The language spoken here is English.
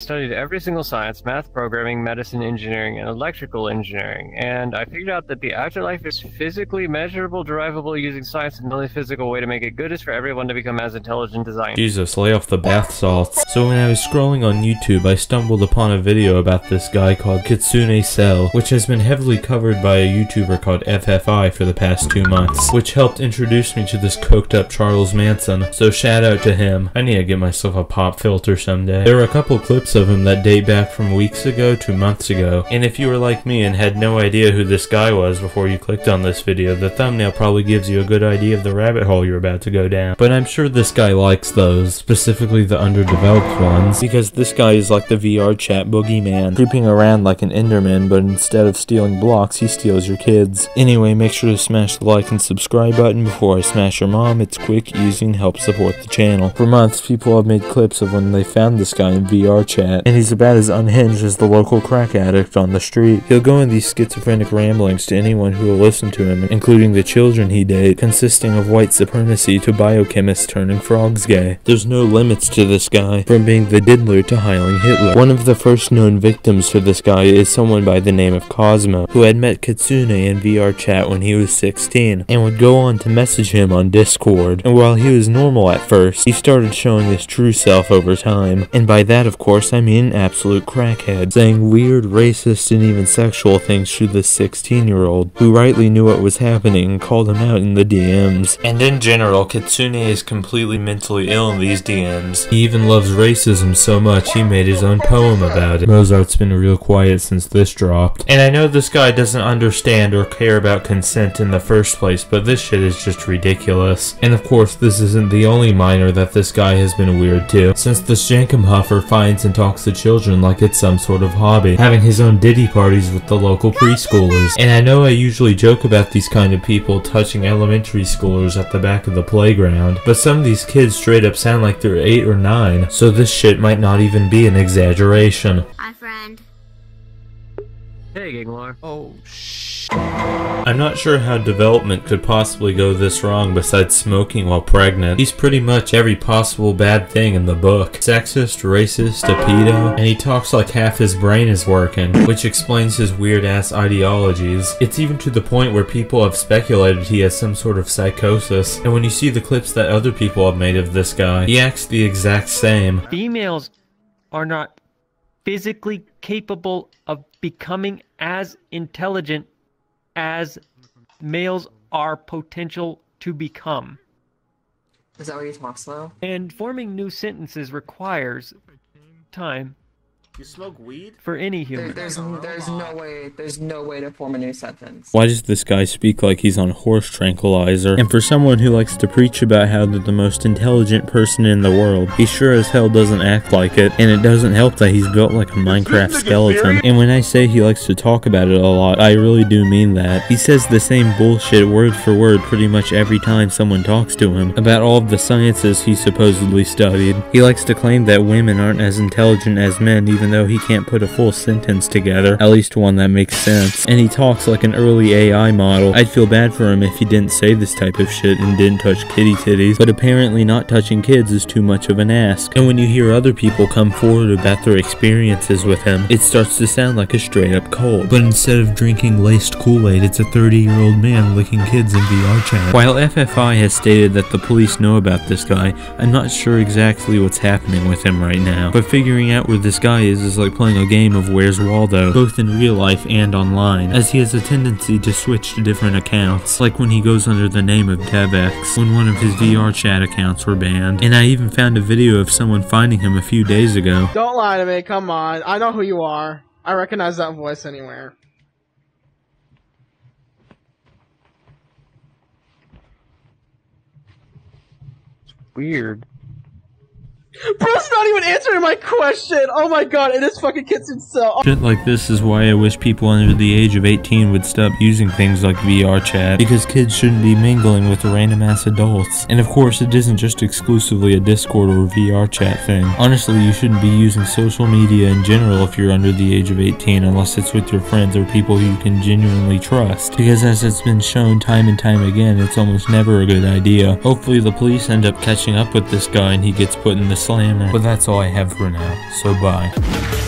studied every single science math, programming, medicine, engineering, and electrical engineering. And I figured out that the afterlife is physically measurable, derivable using science, and the only physical way to make it good is for everyone to become as intelligent as I am. Jesus, lay off the bath salts. So when I was scrolling on YouTube, I stumbled upon a video about this guy called Kitsune Sel, which has been heavily covered by a YouTuber called FFI for the past two months, which helped introduce me to this coked up Charles Manson. So shout out to him. I need to get myself a pop filter someday. There are a couple clips of him that date back from weeks ago to months ago, and if you were like me and had no idea who this guy was before you clicked on this video, the thumbnail probably gives you a good idea of the rabbit hole you're about to go down. But I'm sure this guy likes those, specifically the underdeveloped ones, because this guy is like the VR chat boogeyman, creeping around like an Enderman, but instead of stealing blocks, he steals your kids. Anyway, make sure to smash the like and subscribe button before I smash your mom. It's quick, easy, and helps support the channel. For months, people have made clips of when they found this guy in VR chat, and he's about as unhinged as the local crack addict on the street. He'll go in these schizophrenic ramblings to anyone who will listen to him, including the children he dates, consisting of white supremacy to biochemists turning frogs gay. There's no limits to this guy, from being the diddler to Heiling Hitler. One of the first known victims to this guy is someone by the name of Cosmo, who had met Kitsune in VR chat when he was 16, and would go on to message him on Discord. And while he was normal at first, he started showing his true self over time, and by that of course I mean absolute crackhead, saying weird, racist, and even sexual things to this 16 year old, who rightly knew what was happening and called him out in the DMs. And in general, Kitsune is completely mentally ill in these DMs. He even loves racism so much he made his own poem about it. Mozart's been real quiet since this dropped. And I know this guy doesn't understand or care about consent in the first place, but this shit is just ridiculous. And of course, this isn't the only minor that this guy has been weird to, since the Huffer finds and talks to children like it's some sort of hobby, having his own Diddy parties with the local preschoolers. And I know I usually joke about these kind of people touching elementary schoolers at the back of the playground, but some of these kids straight up sound like they're 8 or 9, so this shit might not even be an exaggeration. Hi, friend. Hey, Gigmore. Oh, sh. I'm not sure how development could possibly go this wrong besides smoking while pregnant. He's pretty much every possible bad thing in the book. Sexist, racist, a pedo, and he talks like half his brain is working, which explains his weird ass ideologies. It's even to the point where people have speculated he has some sort of psychosis, and when you see the clips that other people have made of this guy, he acts the exact same. Females are not physically capable of becoming as intelligent as males are potential to become. Is that why you talk slow? And forming new sentences requires time You smoke weed? for any There, human. there's there's no way there's no way to form a new sentence. Why does this guy speak like he's on horse tranquilizer? And for someone who likes to preach about how they're the most intelligent person in the world, he sure as hell doesn't act like it. And it doesn't help that he's built like a Minecraft skeleton. And when I say he likes to talk about it a lot, I really do mean that. He says the same bullshit word for word pretty much every time someone talks to him about all of the sciences he supposedly studied. He likes to claim that women aren't as intelligent as men even though he can't put a full sentence together, at least one that makes sense. And he talks like an early AI model. I'd feel bad for him if he didn't say this type of shit and didn't touch kitty titties, but apparently not touching kids is too much of an ask. And when you hear other people come forward about their experiences with him, it starts to sound like a straight up cult. But instead of drinking laced Kool-Aid, it's a 30 year old man licking kids in VR chat. While FFI has stated that the police know about this guy, I'm not sure exactly what's happening with him right now. But figuring out where this guy is is like playing a game of Where's Waldo, both in real life and online, as he has a tendency to switch to different accounts, like when he goes under the name of DevX, when one of his VR chat accounts were banned. And I even found a video of someone finding him a few days ago. Don't lie to me, come on. I know who you are. I recognize that voice anywhere. Weird. Bro's not even answering my question! Oh my god, it is fucking Kitsune Sel. Shit like this is why I wish people under the age of 18 would stop using things like VR chat, because kids shouldn't be mingling with random ass adults. And of course, it isn't just exclusively a Discord or VR chat thing. Honestly, you shouldn't be using social media in general if you're under the age of 18 unless it's with your friends or people you can genuinely trust. Because as it's been shown time and time again, it's almost never a good idea. Hopefully the police end up catching up with this guy and he gets put in the But that's all I have for now, so bye.